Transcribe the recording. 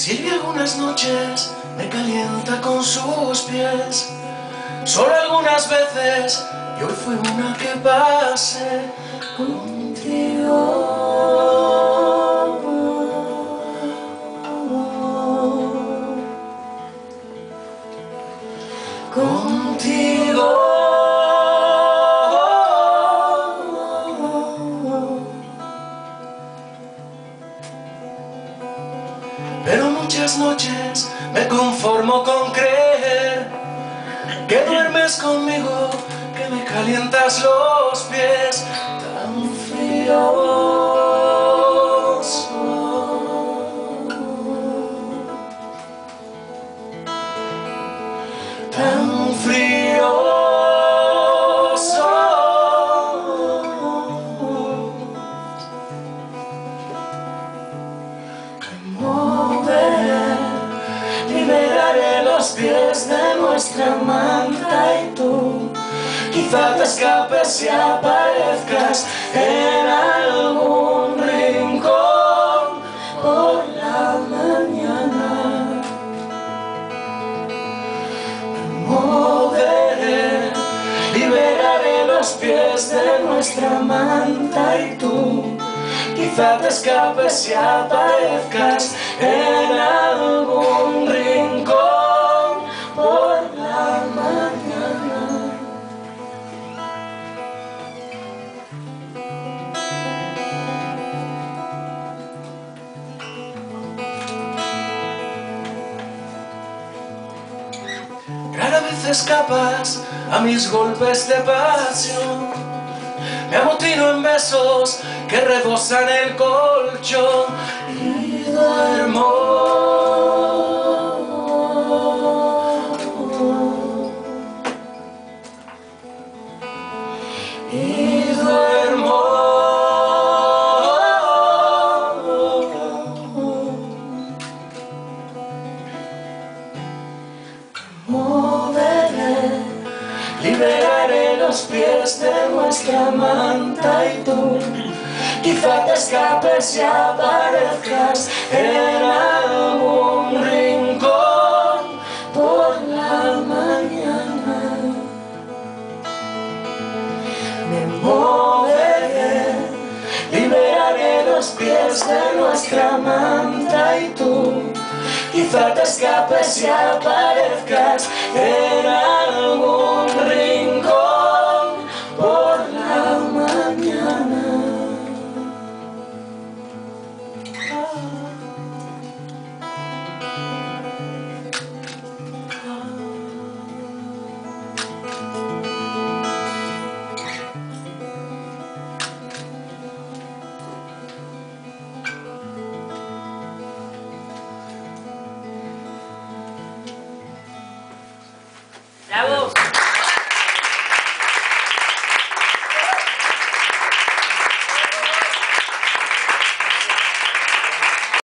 Silvia algunas noches me calienta con sus pies, solo algunas veces, y hoy fue una que pasé contigo. Contigo. Muchas noches me conformo con creer que duermes conmigo, que me calientas los pies tan fríos. Tan fríos. Los pies de nuestra manta y tú quizá te escapes y aparezcas en algún rincón por la mañana. Moveré, liberaré los pies de nuestra manta y tú Quizá te escapes y aparezcas en vez escapas a mis golpes de pasión. Me amotino en besos que rebosan el colchón y duermo. Los pies de nuestra manta y tú Quizá te escapes y aparezcas en algún rincón por la mañana. Me moveré, liberaré los pies de nuestra manta y tú. Quizá te escapes y aparezcas en ¡Bravo!